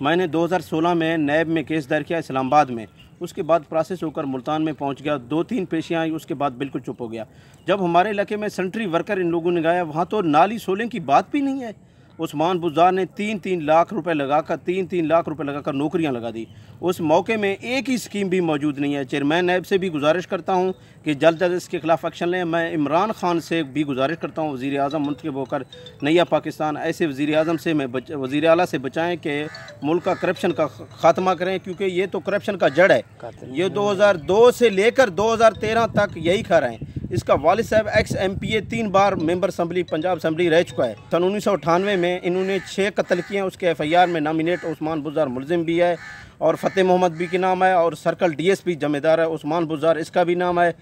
میں نے دو ہزار سولہ میں نیب میں کیس دائر کیا اسلام آباد میں۔ اس کے بعد پروسیس ہو کر ملتان میں پہنچ گیا۔ دو تین پیشیاں آئیں، اس کے بعد بالکل چپ ہو گیا۔ جب ہمارے علاقے میں سنٹری ورکر ان لوگوں نے گایا، وہاں تو نالی سولیں کی بات بھی نہیں ہے۔ عثمان بزار نے تین تین لاکھ روپے لگا کر تین تین لاکھ روپے لگا کر نوکریاں لگا دی۔ اس موقع میں ایک ہی اسکیم بھی موجود نہیں ہے۔ چیئرمین نیب سے بھی گزارش کرتا ہوں کہ جلد جلد اس کے خلاف ایکشن لیں۔ میں عمران خان سے بھی گزارش کرتا ہوں۔ وزیر اعظم منتخب ہو کر نیا پاکستان۔ ایسے وزیر اعظم سے میں وزیر اعلیٰ سے بچائیں کہ ملک کا کرپشن کا خاتمہ کریں، کیونکہ یہ تو کرپشن کا جڑ ہے۔ یہ دو ہزار دو سے لے کر دو ہزار تیرہ تک یہی کھا رہے ہیں۔ اس کا والد صاحب ایکس ایم پی اے تین بار ممبر اسمبلی، پنجاب اسمبلی رہ چکا ہے۔ سن انیس سو اٹھانوے میں انہوں نے چھ قتل کیے ہیں۔ اس کے ایف آئی آر میں نامینیٹ عثمان بزار ملزم بھی ہے اور فتح محمد بھی کی نام ہے اور سرکل ڈی ایس پی جمع دار ہے۔ عثمان بزار اس کا بھی نام ہے۔